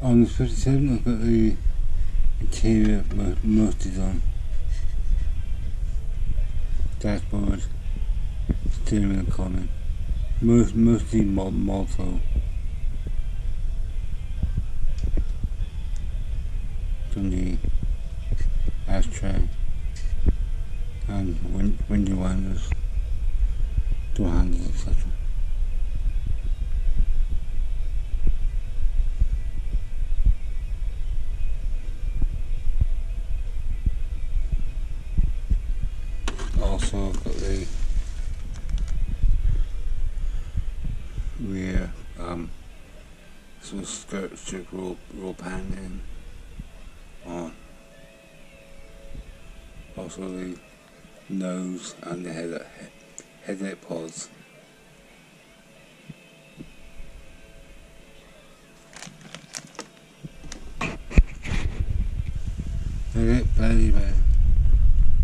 On the 57 I've got the interior mo- mostly on. Dashboard, steering wheel common. Most, mostly mul- multi. From the ashtray and win- window winders, door handles, etc. Also got the rear um, sort skirt strip on. Also the nose and the head, headlight pods. Very, very, very.